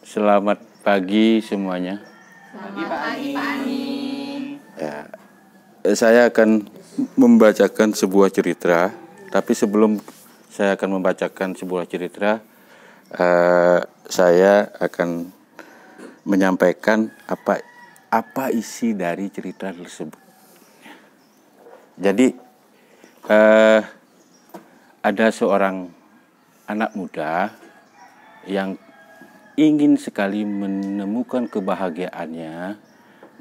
Selamat pagi semuanya. Pagi Pak Ani. Ya, saya akan membacakan sebuah cerita, tapi sebelum saya akan membacakan sebuah cerita, eh, saya akan menyampaikan apa apa isi dari cerita tersebut. Jadi eh, ada seorang anak muda yang ingin sekali menemukan kebahagiaannya,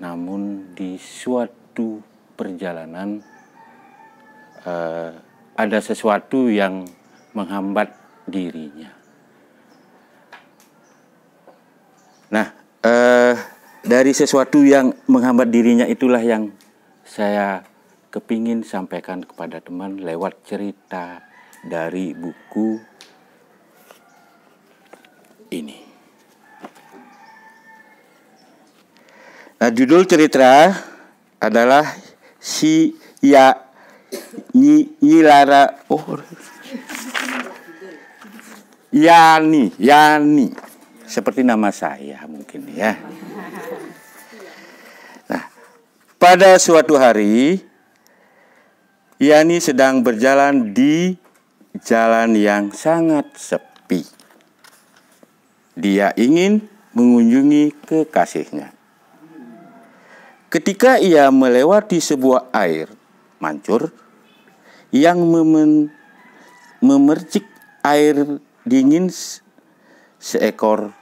namun di suatu perjalanan eh, ada sesuatu yang menghambat dirinya. Nah, eh, dari sesuatu yang menghambat dirinya itulah yang saya kepingin sampaikan kepada teman lewat cerita dari buku ini. Nah, judul cerita adalah si ya nyi, nyilara oh Yani Yani seperti nama saya mungkin ya. Nah, pada suatu hari Yani sedang berjalan di jalan yang sangat sepi. Dia ingin mengunjungi kekasihnya. Ketika ia melewati sebuah air mancur yang memercik air dingin seekor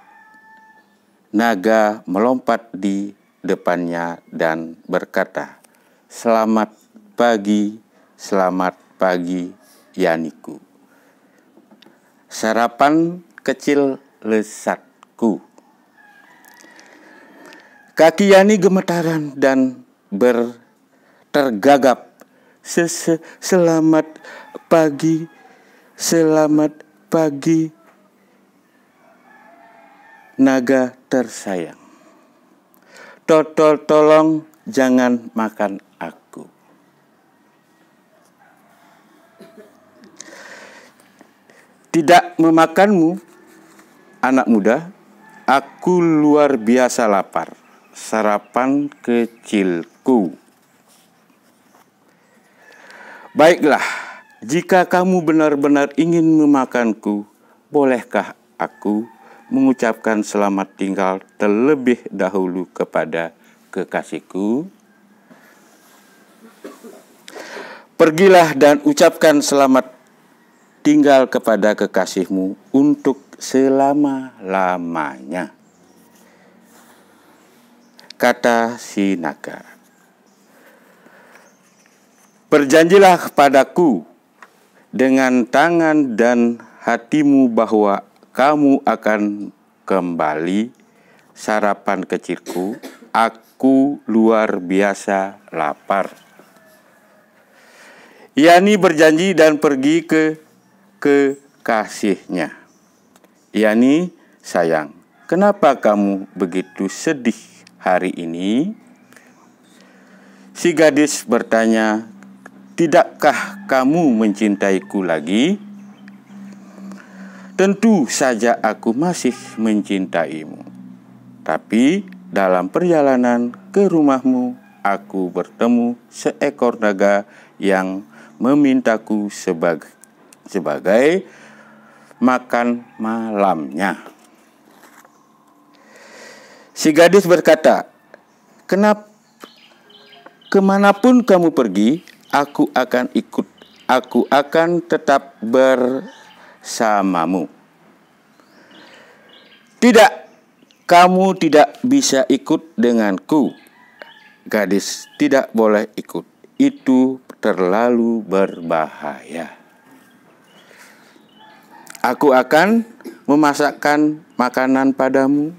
naga melompat di depannya dan berkata, "Selamat pagi, selamat pagi, Yaniku. Sarapan kecil lesatku." Kaki Yani gemetaran dan bertergagap. Selamat pagi, selamat pagi, naga tersayang. Totol tolong jangan makan aku. Tidak memakanmu, anak muda, aku luar biasa lapar sarapan kecilku. Baiklah, jika kamu benar-benar ingin memakanku, bolehkah aku mengucapkan selamat tinggal terlebih dahulu kepada kekasihku? Pergilah dan ucapkan selamat tinggal kepada kekasihmu untuk selama-lamanya kata si naga. Berjanjilah padaku dengan tangan dan hatimu bahwa kamu akan kembali sarapan kecilku. Aku luar biasa lapar. Yani berjanji dan pergi ke kekasihnya. Yani, sayang, kenapa kamu begitu sedih hari ini? Si gadis bertanya, "Tidakkah kamu mencintaiku lagi?" Tentu saja aku masih mencintaimu. Tapi dalam perjalanan ke rumahmu, aku bertemu seekor naga yang memintaku sebagai sebagai makan malamnya. Si gadis berkata, Kenapa ke mana pun kamu pergi, aku akan ikut, aku akan tetap bersamamu. Tidak, kamu tidak bisa ikut denganku. Gadis tidak boleh ikut, itu terlalu berbahaya. Aku akan memasakkan makanan padamu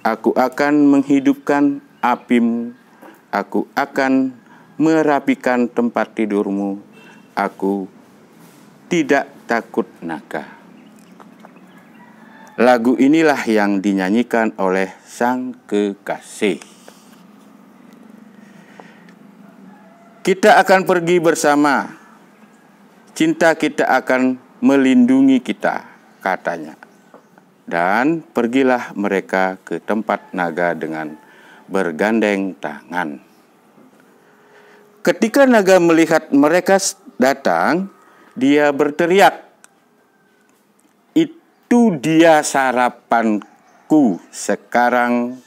Aku akan menghidupkan apimu. Aku akan merapikan tempat tidurmu. Aku tidak takut naga. Lagu inilah yang dinyanyikan oleh sang kekasih. Kita akan pergi bersama. Cinta kita akan melindungi kita. katanya. Dan pergilah mereka ke tempat naga dengan bergandeng tangan. Ketika naga melihat mereka datang, dia berteriak, "Itu dia sarapanku, sekarang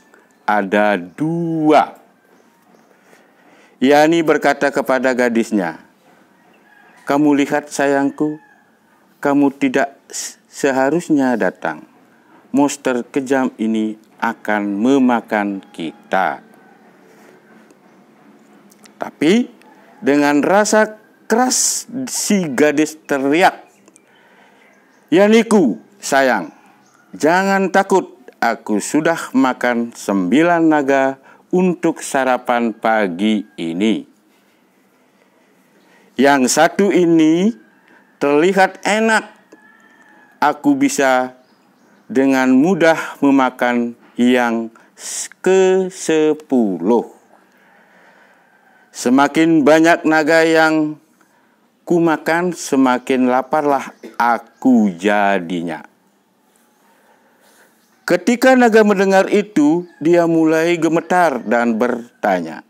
ada dua." Yani berkata kepada gadisnya, "Kamu lihat sayangku, kamu tidak seharusnya datang monster kejam ini akan memakan kita. Tapi dengan rasa keras si gadis teriak, Yaniku sayang, jangan takut, aku sudah makan sembilan naga untuk sarapan pagi ini. Yang satu ini terlihat enak, aku bisa dengan mudah memakan yang ke-10. Semakin banyak naga yang kumakan, semakin laparlah aku jadinya. Ketika naga mendengar itu, dia mulai gemetar dan bertanya,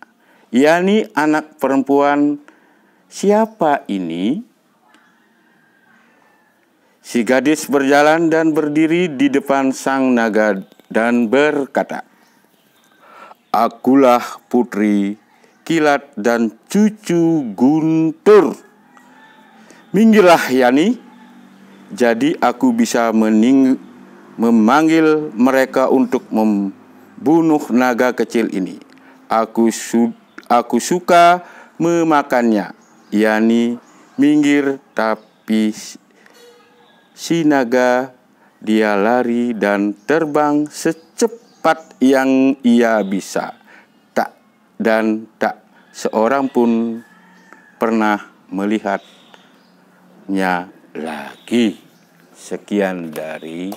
Yani anak perempuan siapa ini?' Si gadis berjalan dan berdiri di depan sang naga dan berkata, Akulah putri kilat dan cucu guntur. Minggirlah Yani, jadi aku bisa mening memanggil mereka untuk membunuh naga kecil ini. Aku su aku suka memakannya. Yani minggir tapi si naga dia lari dan terbang secepat yang ia bisa. Tak dan tak seorang pun pernah melihatnya lagi. Sekian dari